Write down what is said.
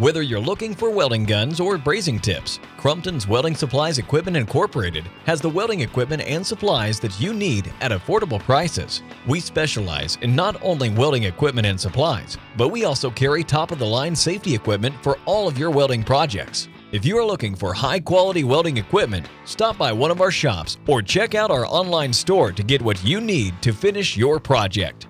Whether you're looking for welding guns or brazing tips, Crumpton's Welding Supplies Equipment Incorporated has the welding equipment and supplies that you need at affordable prices. We specialize in not only welding equipment and supplies, but we also carry top-of-the-line safety equipment for all of your welding projects. If you are looking for high-quality welding equipment, stop by one of our shops or check out our online store to get what you need to finish your project.